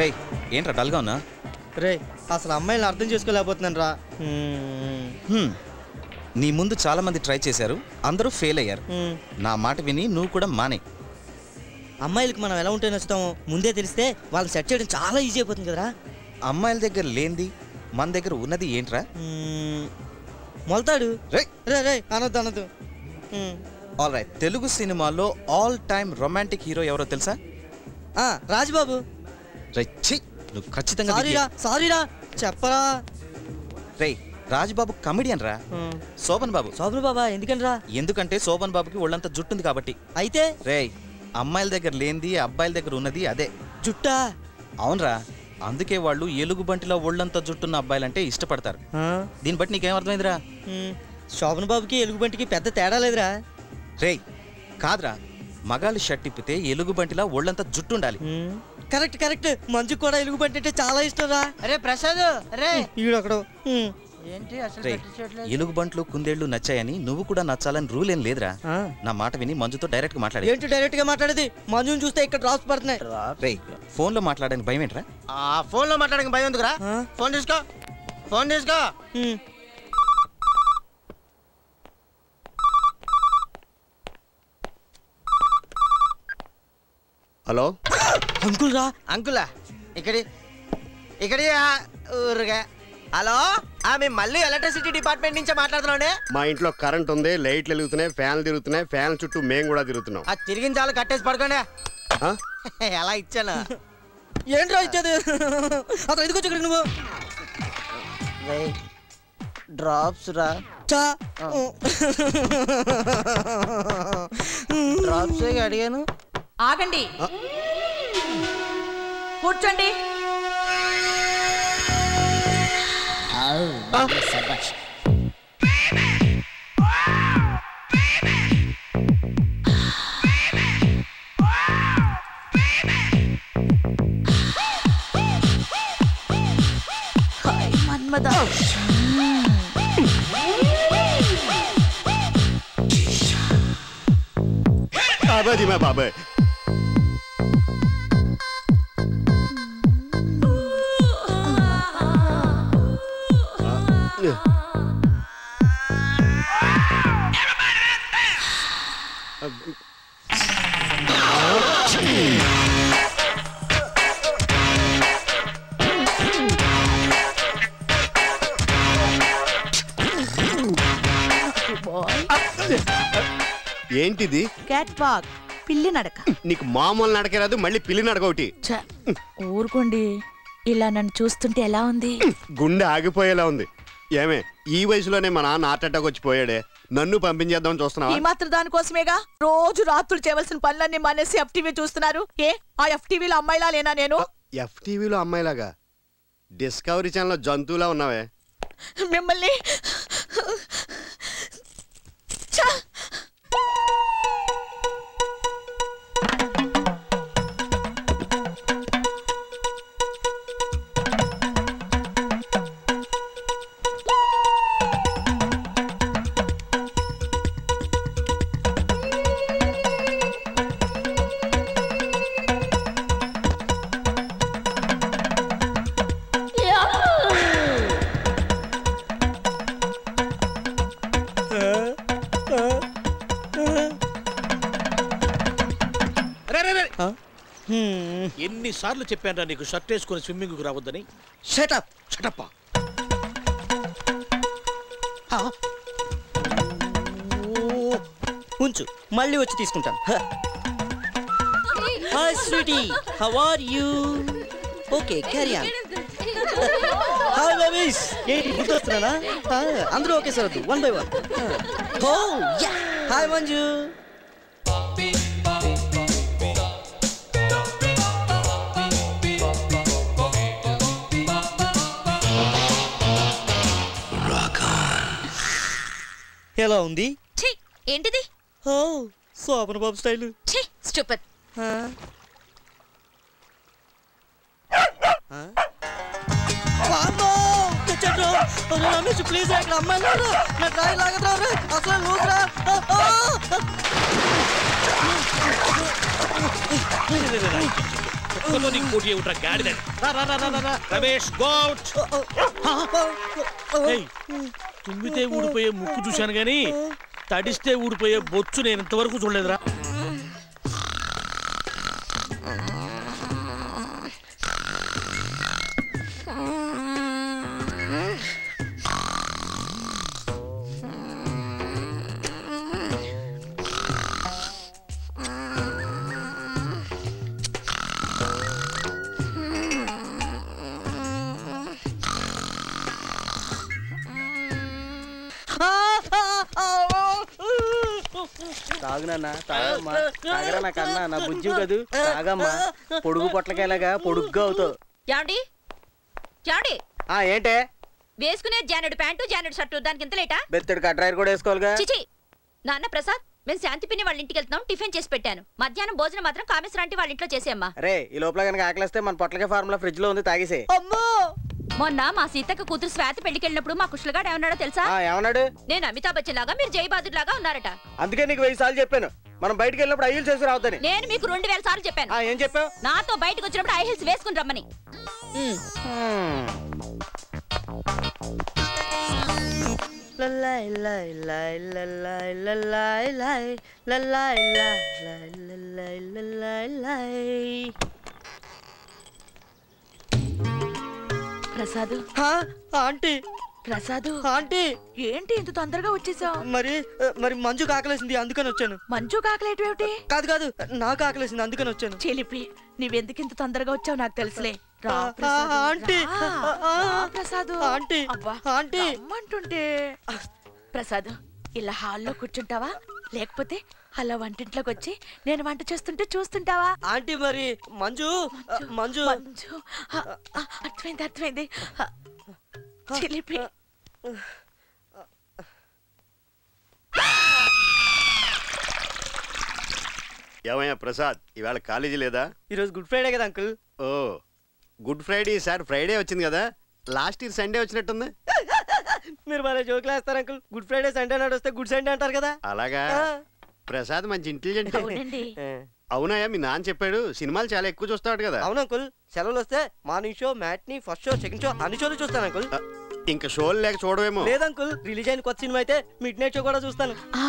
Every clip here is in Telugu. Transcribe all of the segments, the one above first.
రేయ్ ఏంట్రా డల్గా ఉన్నా? రే అసలు అమ్మాయిని అర్థం చేసుకోలేకపోతున్నాను రా. నీ ముందు చాలా మంది ట్రై చేశారు అందరూ ఫెయిల్ అయ్యారు. నా మాట విని నువ్వు కూడా మానే. అమ్మాయిలకి మనం ఎలా ఉంటే నచ్చుతామో ముందే తెలిస్తే వాళ్ళని సెట్ చేయడం చాలా ఈజీ అయిపోతుంది కదరా. అమ్మాయిల దగ్గర లేనిది మన దగ్గర ఉన్నది ఏంట్రా. మొలతాడు. రే రే రే అనొద్దు అనొద్దు. ఆల్ రైట్ తెలుగు సినిమాలో ఆల్ టైమ్ రొమాంటిక్ హీరో ఎవరో తెలుసా? రాజుబాబు. నువ్వు ఖచ్చితంగా సారీరా సారీరా చెప్పరా. రేయ్ రాజుబాబు కమెడియన్ రా. శోభన్ బాబు. సోబరు బాబా ఎందుకనరా ఎందుకంటే శోభన్ బాబుకి ఒళ్ళంతా జుట్టుంది కాబట్టి. అయితే? రేయ్ అమ్మాయిల దగ్గర లేనిది అబ్బాయిల దగ్గర ఉన్నది అదే. జుట్టా? అవునరా అందుకే వాళ్ళు ఎలుగుబంటిలో ఒళ్ళంతా జుట్టున్న అబ్బాయిలంటే ఇష్టపడతారు? దీన్ని బట్టి నీకేం అర్థమైందిరా. శోభన్ బాబుకి ఎలుగుబంటికి పెద్ద తేడా లేదురా. రేయ్ కాదురా. మగాళ్ళు షర్ట్ ఇప్పితే ఎలుగుబంటిలా ఒళ్ళంతా జుట్టు ఉండాలి. Correct correct. మంజుకు కూడా ఎలుగుబంటి అంటే చాలా ఇష్టం రా అరే ప్రసాద్ అరే. ఈడొకడు పట్టించట్లేదు ఎలుగుబంట్లు కుందేళ్ళు నచ్చాయని నువ్వు కూడా నచ్చాలని రూల్ ఏం లేదురా. నా మాట విని మంజుతో డైరెక్ట్గా మాట్లాడి. ఏంటి డైరెక్ట్గా మాట్లాడేది? మంజుని చూస్తే ఇక్కడ డ్రాప్స్ పడుతున్నాయి. ఫోన్లో మాట్లాడడానికి భయం ఏంట్రా? ఆ ఫోన్లో మాట్లాడక భయం ఎందుకురా? ఫోన్ తీసుకో ఫోన్ తీసుకో. హలో? అంకుల్ రా అంకులా ఇక్కడి ఇక్కడి ఆ, ఊరుగా. హలో? ఆ మేము మళ్ళీ ఎలక్ట్రిసిటీ డిపార్ట్మెంట్ నుంచే మాట్లాడుతున్నాండి మా ఇంట్లో కరెంట్ ఉంది లైట్లు వెలుగుతున్నాయి ఫ్యాన్లు తిరుగుతున్నాయి ఫ్యాన్ చుట్టూ మేము కూడా తిరుగుతున్నాం. ఆ తిరిగిన చాలు కట్టేసి పడుకోండి? ఎలా ఇచ్చాను? ఏంట్రా ఇచ్చేది? అతను ఎందుకు వచ్చి ఇక్కడ నువ్వు? డ్రాప్స్ రా. డ్రాప్స్ అడిగాను? ఆగండి. కూర్చోండి. హాయ్ మన్మద. బాబాయ్ మా బాబాయ్. ఏంటిది? క్యాట్ వాక్ పిల్లి నడక. నీకు మామూలు నడకే రాదు మళ్ళీ పిల్లి నడక ఒకటి. ఊరుకోండి. ఇలా నన్ను చూస్తుంటే ఎలా ఉంది? గుండె ఆగిపోయేలా ఉంది. ఏమే ఈ వయసులోనే మా నాన్న హార్ట్ అటాక్ వచ్చి పోయాడే. నన్ను పంపించేద్దాం ఈ చూస్తున్నావా మాత్రం దానికోసమేగా రోజు రాత్రులు చేయవలసిన పనులన్నీ మానేసి ఎఫ్టీవీ చూస్తున్నారు. ఏ ఆ ఎఫ్టీవీలో అమ్మాయిలా లేనా నేను? ఎఫ్టీవీలో అమ్మాయిలాగా. డిస్కవరీ ఛానల్లో జంతువులా ఉన్నావే. మిమ్మల్ని సార్లు చెప్పానరా నీకు షర్ట్ వేసుకొని స్విమ్మింగ్కు రావద్దని. Shut up up. ఉంచు మళ్ళీ వచ్చి తీసుకుంటాను. Hi sweety how are you okay carry on hi babies ఏంటి గుర్తొస్తున్నానా? ఆ, అందరూ ఓకే సార్ వద్దు one by one oh yeah hi Manju. ఎలా ఉంది? ఛీ ఏంటిది? ఓ శోభన బాబు స్టైల్. ఛీ స్టూపిడ్. రమేష్ ప్లీజ్ ఇక్కడ అమ్మాయి నా అసలు నీకు పోటీ గాడిదని. రమేష్ గౌట్ ఏయ్, తుమ్మితే ఊడిపోయే ముక్కు చూశాను గాని తడిస్తే ఊడిపోయే బొచ్చు నేను ఇంతవరకు చూడలేదురా. తాగునన్నా తాగమ్మా తాగరా నా కన్నా నా బుజ్జి కదూ. తాగమ్మా. పొడుగు పొట్లకాయలాగా పొడుగ్గా అవుతావు. ఆ ఏంటే? వేసుకునే జానెడ్ ప్యాంటు జానెడ్ షర్టు దానికి ఎంత లేటా? బెత్తడి కట్రాయర్ కూడా వేసుకోవాలిగా? చిచి! నాన్న ప్రసాద్ మేము శాంతి పిన్ని వాళ్ళ ఇంటికి వెళ్తున్నాం టిఫిన్ చేసి పెట్టాను. మధ్యాహ్నం భోజనం మాత్రం కామేశ్వర వాళ్ళ ఇంట్లో చేసేమ్మా రే ఈ లోపల కనుక ఆకలిస్తే మన పొట్లకాయ ఫార్ములా ఫ్రిడ్జ్లో ఉంది తాగేసే మొన్న మా సీతక్క కూతురు స్వాతి పెళ్ళికి వెళ్ళినప్పుడు మా కుష్లగాడు ఏమన్నాడో తెలుసా? ఆ ఏమన్నాడు? నేను అమితాబ్ బచ్చన్ లాగా మీరు జయబాదుర్ లాగా ఉన్నారట. అందుకే నీకు వెయ్యి సార్లు చెప్పాను. మనం బయటికి వెళ్ళినప్పుడు అయ్యలు చేసి రావద్దని. నేను మీకు రెండు వేల సార్లు చెప్పాను. ఆ ఏం చెప్పావు? నాతో బయటకు వచ్చినప్పుడు ఐ హిల్స్ వేసుకుని రమ్మని. లల్లాయ్ ప్రసాద్. ఆంటీ. ప్రసాద్. ఆంటీ. ఏంటి ఇంత తొందరగా వచ్చేసావు? మరి మరి మంజు కాకలేసింది అందుకని వచ్చాను. మంచు కాకలేటేమిటి కాదు కాదు నాకు ఆకలేసింది అందుకని వచ్చాను. చిలిపి నువ్వెందుకు ఇంత తొందరగా వచ్చావు నాకు తెలుసులే. ఆంటీ. ప్రసాదు. ఆంటీ. ఆంటీ. రమ్మంటుంటే. ప్రసాద్ ఇలా హాల్లో కూర్చుంటావా? లేకపోతే అలా వంటింట్లోకి వచ్చి నేను వంట చేస్తుంటే చూస్తుంటావా? ఆంటీ మరి మంజు మంజు మంజు. అర్థమైంది అర్థమైంది. చిలిపి. ఏమయ్యా ప్రసాద్ ఇవాళ కాలేజీ లేదా? ఈరోజు గుడ్ ఫ్రైడే కదా అంకుల్? ఓ గుడ్ ఫ్రైడే సార్ ఫ్రైడే వచ్చింది కదా లాస్ట్ ఇయర్ సండే వచ్చినట్టుంది. మీరు మన జోకులు వేస్తారు అంకుల్. గుడ్ ఫ్రైడే సండే నాడు వస్తే గుడ్ సండే అంటారు కదా. అలాగా. ప్రసాద్ మంచి ఇంటెలిజెంట్ అవునాయా మీ నాన్న చెప్పాడు సినిమాలు చాలా ఎక్కువ చూస్తాడు కదా. అవును అంకుల్ సెలవులు వస్తే morning show matinee first show second show అన్ని షోలు చూస్తాను అంకుల్. ఇంకా షోలు లేక చూడవేమో. లేదు అంకుల్ రిలీజ్ అయిన కొత్త సినిమా అయితే మిడ్ నైట్ షో కూడా చూస్తాను. ఆ,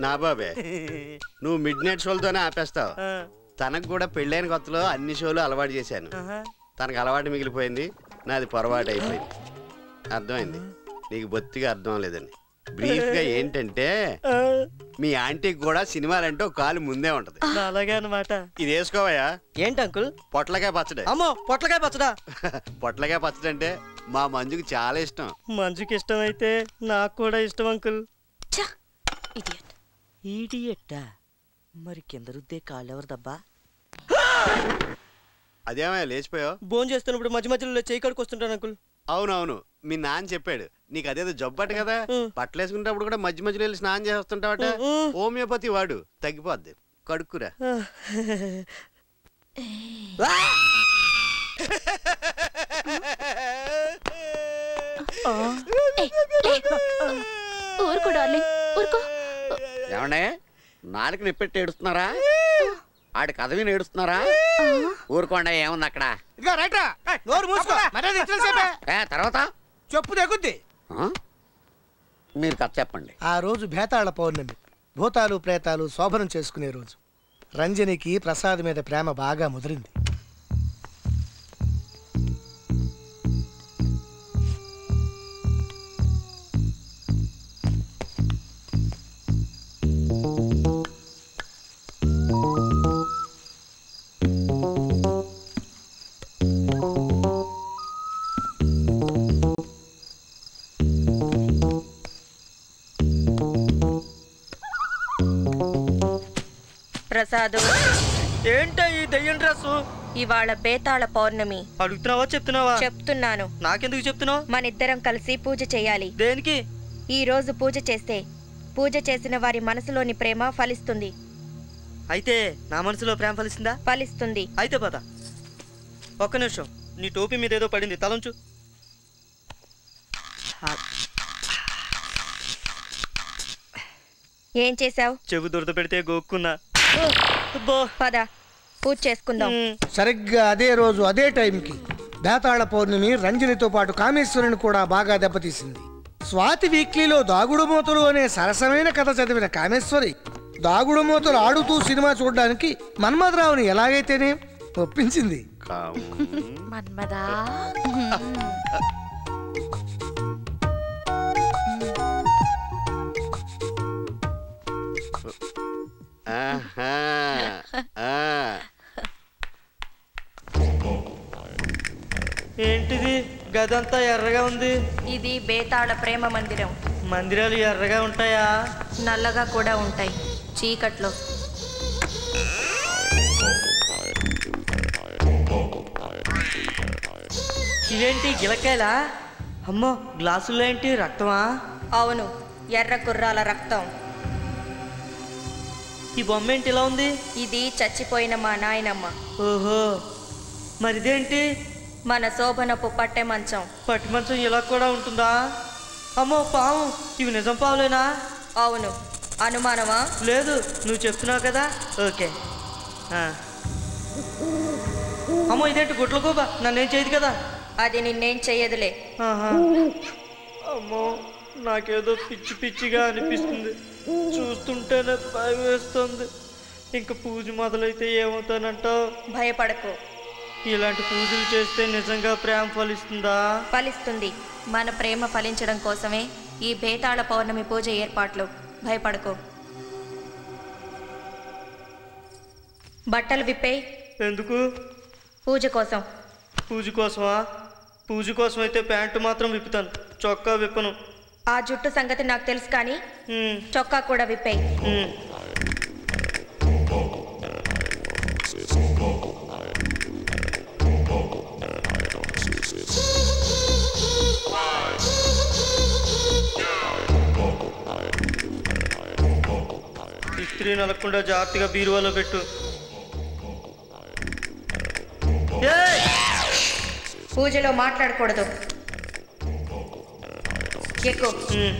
నా బాబే నువ్వు మిడ్ నైట్ షోలతోనే ఆపేస్తావు. తనకు కూడా పెళ్ళైన కొత్తలో అన్ని షోలు అలవాటు చేశాను. తనకు అలవాటు మిగిలిపోయింది నాది పొరపాటు అయిపోయింది. అర్థమైంది? నీకు బొత్తిగా అర్థం లేదండి. బ్రీఫ్గా ఏంటంటే మీ ఆంటీకి కూడా సినిమాలంటే ఒక కాలు ముందే ఉంటది. అలాగే అన్నమాట. ఇది వేసుకోవయ్యా. ఏంటి అంకుల్? పొట్లకాయ పచ్చడి. అమ్మో పొట్లకాయ పచ్చడా? పొట్లకాయ పచ్చడి అంటే మా మంజుకి చాలా ఇష్టం. మంజుకి ఇష్టం అయితే నాకు కూడా ఇష్టం అంకుల్. ఈడియట్టా మరి కింద రుద్దే కాళ్ళెవరిదబ్బా? అదేమయ్యా లేచిపోయావు? భోజనం చేస్తున్నప్పుడు మధ్య మధ్యలో చేయి కడుకు వస్తుంటాను అంకుల్. అవునవును మీ నాన్న చెప్పాడు. నీకు అదేదో జబ్బట కదా. వేసుకునేటప్పుడు కూడా మధ్య మధ్యలో వెళ్ళి స్నానం చేస్తుంటావట. హోమియోపతి వాడు. తగ్గిపోద్ది. కడుక్కురా. ఏయ్, లే. ఊరుకో డార్లింగ్. ఊరుకో. ఏమండే? నాలుగు నిప్పెట్టి ఏడుస్తున్నారా? ఆడి కథ విని ఏడుస్తున్నారా? ఊరుకోండి ఏముంది అక్కడ? ఇదిగో రైట్రా. నోరు మూసుకో. తర్వాత? చెప్పు తెగుద్ది. ఆ? మీరు కథ చెప్పండి. ఆ రోజు భేతాళ పౌర్ణమి. భూతాలు ప్రేతాలు శోభనం చేసుకునే రోజు. రంజనికి ప్రసాద్ మీద ప్రేమ బాగా ముదిరింది. ప్రసాదు. ఏంటా ఈ దెయ్యం డ్రెస్ ఇవాళ బేతాళ పౌర్ణమి. అడుగుతున్నావా చెప్తున్నావా? చెప్తున్నాను. నాకెందుకు చెప్తున్నావు? మనిద్దరం కలిసి పూజ చేయాలి. దేనికి? ఈ రోజు పూజ చేస్తే పూజ చేసిన వారి మనసులోని ప్రేమ ఫలిస్తుంది. అయితే నా మనసులో ప్రేమ ఫలిసిందా ఫలిస్తుంది. అయితే పద. ఒక్క నిమిషం. నీ టోపీ మీద ఏదో పడింది. తలంచు. ఏం చేశావు? చెవు దురద పెడితే గోక్కున్నా. పద పూజ చేసుకుందాం. సరిగ్గా అదే రోజు అదే టైంకి బేతాళ పౌర్ణమి రంజనితో పాటు కామేశ్వరుని కూడా బాగా దెబ్బతీసింది. స్వాతి వీక్లీలో దాగుడు మూతలు అనే సరసమైన కథ చదివిన కామేశ్వరి దాగుడు మూతలు ఆడుతూ సినిమా చూడడానికి మన్మథరావుని ఎలాగైతేనే ఒప్పించింది. మన్మదా ఏంటిది? గదంతా ఎర్రగా ఉంది. ఇది బేతాళ ప్రేమ మందిరం. మందిరాలు ఎర్రగా ఉంటాయా? నల్లగా కూడా ఉంటాయి. చీకట్లో. ఇవేంటి గిలకాయలా అమ్మో గ్లాసుల్లో ఏంటి రక్తమా? అవును ఎర్ర కుర్రాల రక్తం. ఈ బొమ్మ ఏంటి ఇలా ఉంది? ఇది చచ్చిపోయిన మా నాయనమ్మ. ఓహో మరిదేంటి? మన శోభనపు పట్టె మంచం. పట్టి మంచం ఇలా కూడా ఉంటుందా? అమ్మో పాము ఇవి నిజం పావులేనా అవును. అనుమానమా? లేదు నువ్వు చెప్తున్నావు కదా. ఓకే. ఆ. అమ్మో ఇదేంటి గుట్ల కూబ నన్నేం చేయదు కదా? అది నిన్నేం చెయ్యదులే. ఆహా. అమ్మో. నాకేదో పిచ్చి పిచ్చిగా అనిపిస్తుంది. చూస్తుంటేనే భయం వేస్తుంది. ఇంకా పూజ మొదలైతే ఏమవుతానంటావు? భయపడకు. ఇలాంటి పూజలు చేస్తే నిజంగా ప్రేమ ఫలిస్తుందా? ఫలిస్తుంది. మన ప్రేమ ఫలించడం కోసమే ఈ బేతాళ పౌర్ణమి పూజ ఏర్పాట్లు. భయపడకు. బట్టలు విప్పే. ఎందుకు? పూజ కోసం. పూజ కోసమా? పూజ కోసం అయితే ప్యాంటు మాత్రం విప్పుతాను. చొక్కా విప్పను. ఆ జుట్టు సంగతి నాకు తెలుసు కానీ చొక్కా కూడా విప్పేయి. ఇస్త్రీ నలగకుండా జాగ్రత్తగా బీరువాలో పెట్టు! పూజలో మాట్లాడకూడదు ఎక్కువ ఉమ్. హ్రీం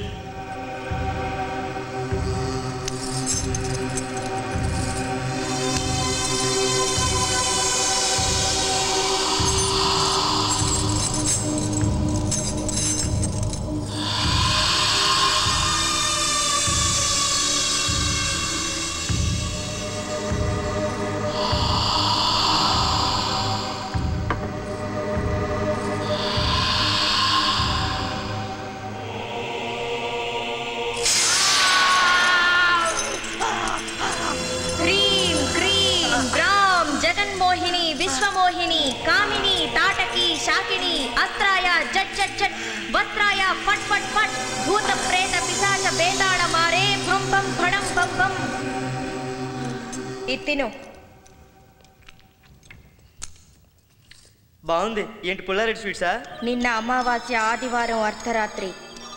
ఇత్తిను బాగుంది. ఏంటి పుల్లారెడ్డి స్వీట్సా? నిన్న అమావాస్య ఆదివారం అర్ధరాత్రి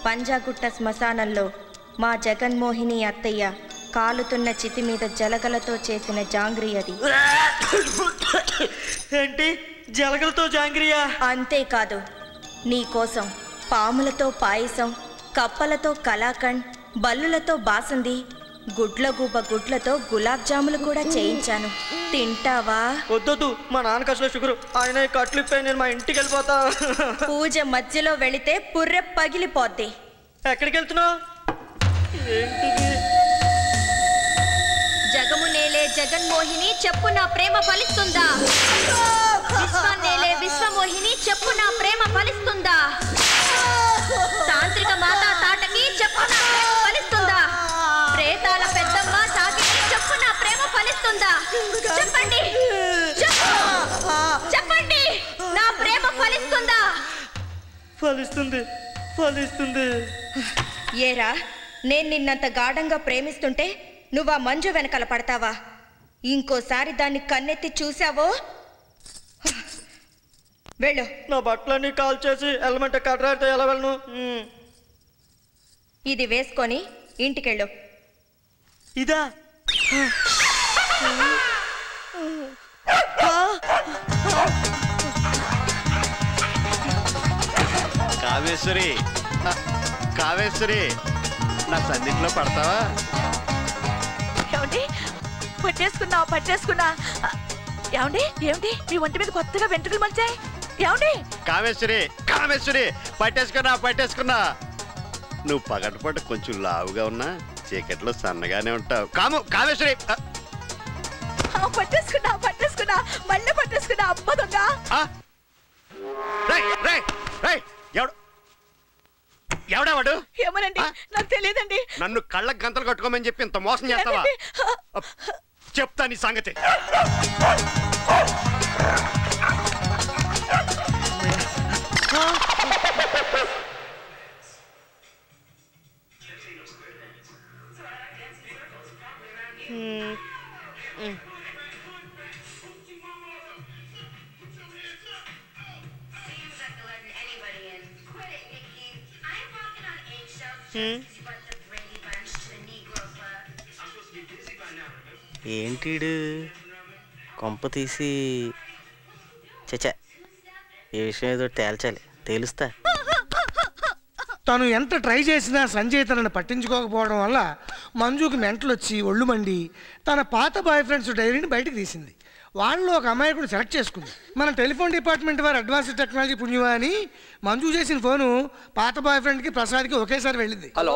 పంజాగుట్ట శ్మశానంలో మా జగన్మోహిని అత్తయ్య కాలుతున్న చితి మీద జలగలతో చేసిన జాంగ్రీ అది. ఏంటి? జలగలతో జాంగ్రియా? అంతేకాదు. నీకోసం పాములతో పాయసం కప్పలతో కలాకండ్ బల్లులతో బాసంది. గుడ్లగూబ గుడ్లతో గులాబ్ జాములు కూడా చేయించాను. తింటావా? వద్దొద్దు మా నాన్నకి అసలు షుగరు. ఆయన కట్లు నేను మా ఇంటికి వెళ్ళిపోతా. పూజ మధ్యలో వెళితే పుర్రె పగిలిపోద్ది. ఎక్కడికి వెళ్తున్నావు ఏంటిది? జగము నేలే జగన్మోహిని చెప్పు నా ప్రేమ ఫలిస్తుందా? విశ్వనేలే విశ్వమోహిని చెప్పు నా ప్రేమ ఫలిస్తుందా? తాంత్రిక మాతా తాటకి చెప్పు నా ప్రేమ ఫలిస్తుందా? చెప్పండి. చెప్పు చెప్పండి. నా ప్రేమ ఫలిస్తుందా? ఫలిస్తుంది ఫలిస్తుంది. ఏరా నేను నిన్నంత గాఢంగా ప్రేమిస్తుంటే నువ్వా మంజు వెనకాల పడతావా? ఇంకోసారి దాన్ని కన్నెత్తి చూసావో? వెళ్ళు. నా బట్టలన్నీ కాల్ చేసి వెళ్ళమంటే కట్రాడితే ఎలా వెళ్ళను. ఇది వేసుకొని ఇంటికెళ్ళు. ఇదా? కామేశ్వరి ఆ, కామేశ్వరి నా సన్నిధిలో పడతావా? ఏమండి? పట్టేసుకున్నా పట్టేసుకున్నా. ఏమండి? ఏమిటి మీ ఒంటి మీద కొత్తగా వెంట్రుకలు మంచాయి ఏమండి? కామేశ్వరి కామేశ్వరి పట్టేసుకున్నా పట్టేసుకున్నా. నువ్వు పగటిపూట కొంచెం లావుగా ఉన్నా చీకట్లో సన్నగానే ఉంటావు. కాము కామేశ్వరి పట్టేసుకున్నా పట్టేసుకున్నా మళ్ళీ పట్టేసుకున్నా అమ్మ దొంగ. ఆ. రేయ్, రేయ్, రేయ్, ఎవడు? ఎవడా వాడు ఏమోనండి నాకు తెలియదండి. నన్ను కళ్ళకు గంతలు కట్టుకోమని చెప్పి ఇంత మోసం చేస్తావా? చెప్తా నీ సంగతి. Hmm. ఏంటిడు? కొంప తీసి చచ్చా. ఈ విషయం ఏదో తేల్చాలి. తేలుస్తా. తను ఎంత ట్రై చేసినా సంజయ్ తనని పట్టించుకోకపోవడం వల్ల మంజుకి మెంటలు వచ్చి ఒళ్ళు మండి తన పాత బాయ్ ఫ్రెండ్స్ డైరీని బయటకు తీసింది. వాళ్ళలో ఒక అమాయకుడు సెలెక్ట్ చేసుకుంది. మన టెలిఫోన్ డిపార్ట్మెంట్ వారు అడ్వాన్స్ టెక్నాలజీ పుణ్యమా అని మంజు చేసిన ఫోను పాత బాయ్ ఫ్రెండ్కి ప్రసాద్కి ఒకేసారి వెళ్ళింది. హలో?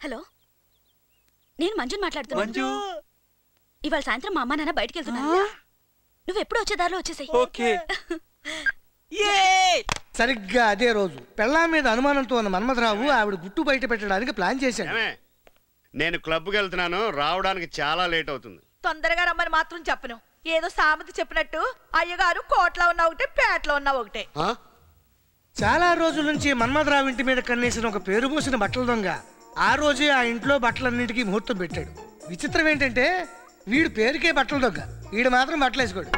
హలో? నేను మంజుని మాట్లాడుతున్నాను ఇవాళ సాయంత్రం మా అమ్మ నాన్న బయటికి వెళ్తున్నాను నువ్వు ఎప్పుడు వచ్చే దారిలో వచ్చేసాయి? ఓకే. సరిగ్గా అదే రోజు పెళ్ళాం మీద అనుమానంతో ఉన్న మన్మథరావు ఆవిడ గుట్టు బయట పెట్టడానికి ప్లాన్ చేశాడు. నేను క్లబ్కి వెళ్తున్నాను రావడానికి చాలా లేట్ అవుతుంది. తొందరగా రమ్మని మాత్రం చెప్పను. ఏదో సామెత చెప్పినట్టు అయ్యగారు కోట్లో ఉన్న ఒకటే పేటలో ఉన్న ఒకటే. ఆ? చాలా రోజుల నుంచి మన్మథరావు ఇంటి మీద కన్నేసిన ఒక పేరు పోసిన బట్టల దొంగ ఆ రోజే ఆ ఇంట్లో బట్టలన్నిటికీ ముహూర్తం పెట్టాడు. విచిత్రం ఏంటంటే వీడు పేరుకే బట్టల దొంగ. వీడు మాత్రం బట్టలు వేసుకోడు.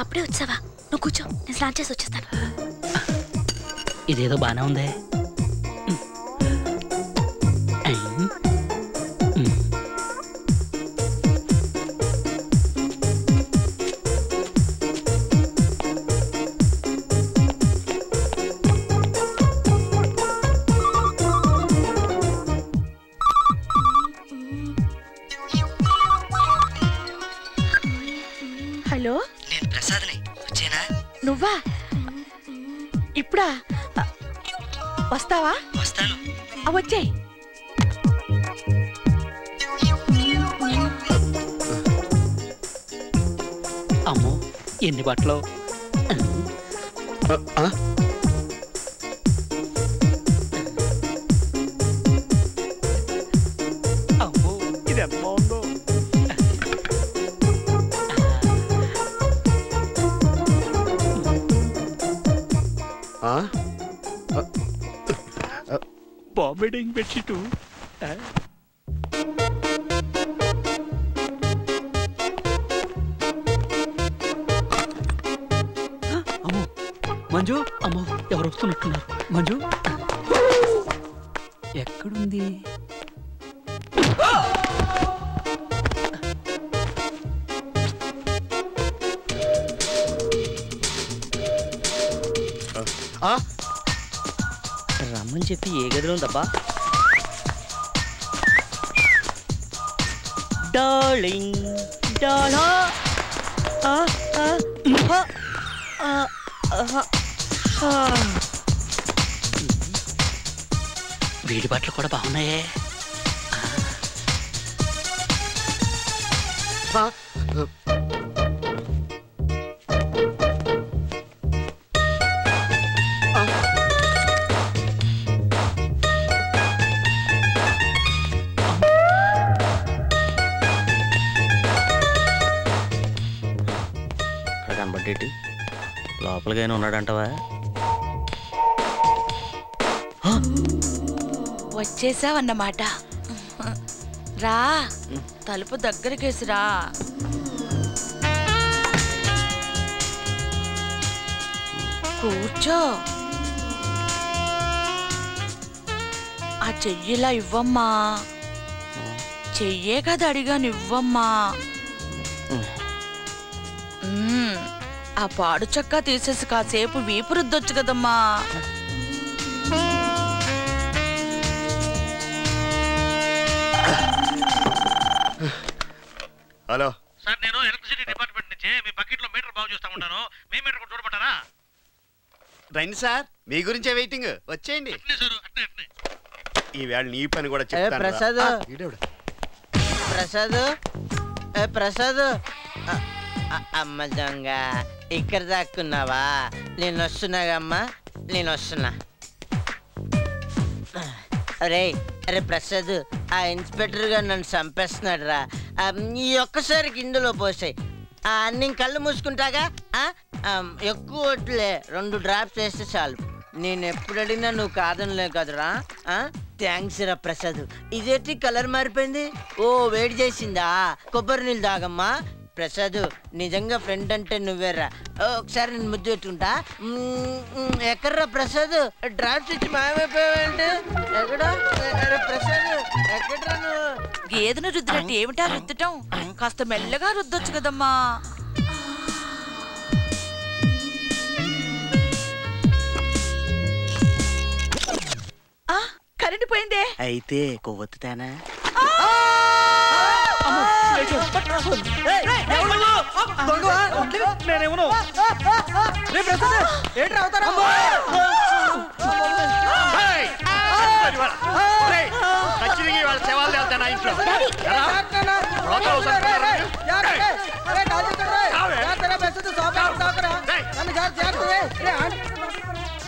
అప్పుడే వచ్చావా? నువ్వు కూర్చో నేను స్నానం చేసి వచ్చేస్తాను. ఇదేదో బానే ఉందే. హలో? నేను ప్రసాద్ని. వచ్చేనా? నువ్వా? ఇప్పుడా? వస్తావా? వస్తాను. వచ్చేయ్. అమ్మో ఎన్ని బట్టలు? అమ్మో ఇది ఎంత బాగుందో? బాంబే బెడ్షీట్ మంజు ఎక్కడుంది ఆ? రమ్మని చెప్పి ఏ గదిలో ఉందబ్బా డార్లింగ్ డాలా ఆ, ఆ, ఆ, ఆ, ఆ, ఆ. వీడి బట్టలు కూడా బాగున్నాయే. కనబడ్డేటి లోపలికైనా ఉన్నాడంటవా? వచ్చేసావన్నమాట. రా తలుపు దగ్గరికేసిరా. కూర్చో. ఆ చెయ్యిలా ఇవ్వమ్మా. చెయ్యే కదా అడిగాను ఇవ్వమ్మా ఆ పాడు చక్క తీసేసి కాసేపు వీపు రుద్దొచ్చు కదమ్మా. హలో. సార్ నేను ఎలక్ట్రిసిటీ డిపార్ట్మెంట్ నుంచి మీ బకెట్లో మీటర్ బాగు చేస్తా ఉంటాను. మీ మీటర్ కూడా చూడమంటారా? రండి సార్ మీ గురించే వెయిటింగ్ వచ్చేయండి. ఈవేళ నీ పని కూడా చెప్తాను. ప్రసాద్? ప్రసాద్? ఏ ప్రసాద్? అమ్మ దొంగ ఇక్కడ దాక్కున్నావా? నేను వస్తున్నాగమ్మా నేను వస్తున్నా. అరే అరే ప్రసాద్ ఆ ఇన్స్పెక్టర్ గారు నన్ను చంపేస్తున్నాడు రా ఈ ఒక్కసారి ఇందులో పోసాయి. నేను కళ్ళు మూసుకుంటాగా? ఎక్కువ వద్దులే రెండు డ్రాప్స్ వేస్తే చాలు. నేను ఎప్పుడు అడిగినా నువ్వు కాదనలే కదరా. థ్యాంక్స్ రా ప్రసాద్. ఇదేంటి కలర్ మారిపోయింది? ఓ వేడి చేసిందా? కొబ్బరి నీళ్ళు తాగమ్మా. ప్రసాద్ నిజంగా ఫ్రెండ్ అంటే నువ్వేరా ఒకసారి నేను ముద్దు పెట్టుకుంటా. ఎక్కడ్రా ప్రసాద్? డ్రాప్స్ ఇచ్చి మాయమైపోయావంటే? ఎక్కడ? ప్రసాద్? ఎక్కడ్రా నువ్వు? గేదెను రుద్దినట్టు ఏమిటా రుద్దటం? కాస్త మెల్లగా రుద్దొచ్చు కదమ్మా. ఆ, కరెంటు పోయిందే. అయితే కొవ్వొత్తుతానా? నేనేమను? రే ప్రసాద్ అవుతారా? ఖచ్చితంగా వాళ్ళ శవాలు ఇంట్లో!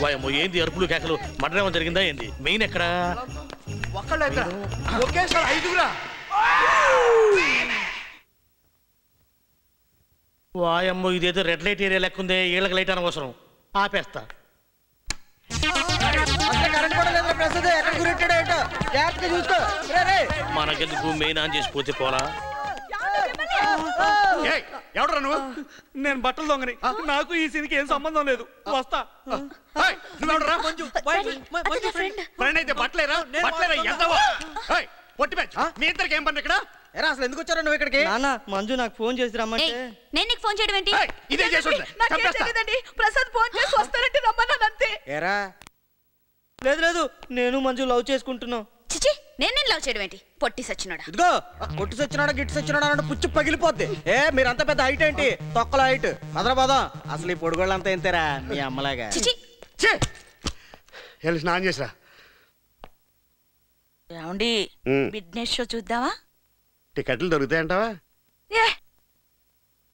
వాయమ్మో ఏంది అరుపులు కేకలు? ఏమో జరిగిందా ఏంది? మెయిన్ ఎక్కడ? ఒకేసారి ఐదుగురా. వాయమ్మో ఇదేదో రెడ్ లైట్ ఏరియా లెక్కుందే ఈళ్ళకి లైట్ అనవసరం. ఆపేస్తా. మనకెందుకు మెయిన్ ఆన్ చేసి పోతే పోలా? ఏయ్, ఎవడురా నువ్వు? నేను బట్టలు దొంగని. నాకు ఈ సీన్కి ఏం సంబంధం లేదు. వస్తా. ఫ్రెండ్ అయితే బట్టలేరా? బట్టలేరా? పొట్టి బ్యాచ్ మీ ఇద్దరికి ఏం పని ఇక్కడ? ఎరా అసలు ఎందుకు వచ్చారా నువ్వు ఇక్కడికి? నాన్న మంజు నాకు ఫోన్ చేసి రమ్మంటే నేను నీకు ఫోన్ చేయడం ఏంటి? ఇదే చేసి. తెలియదండి. ప్రసాద్ ఫోన్ చేసి వస్తానంటే రమ్మన్నాను అంతే. ఎరా? లేదు లేదు నేను మంజు లవ్ చేసుకుంటున్నాం. చిచి నేను నేను లవ్ చేయడం ఏంటి? పొట్టి సచ్చినోడా. ఇదిగో కొట్టు సచ్చినాడా గిట్టు సచ్చినాడా అంటే పుచ్చు పగిలిపోద్ది. ఏ మీరంతా పెద్ద హైట్ ఏంటి? తొక్కల హైట్. పదరా అసలు ఈ పొడుగోళ్ళంతా ఎంతేరా? మీ అమ్మలాగా. చిచి. ఛీ! వెళ్ళి స్నానం చేసిరా. ఏమండి. బిడ్నెస్ షో చూద్దామా? టికెట్లు దొరుకుతాయంటావా? ఏ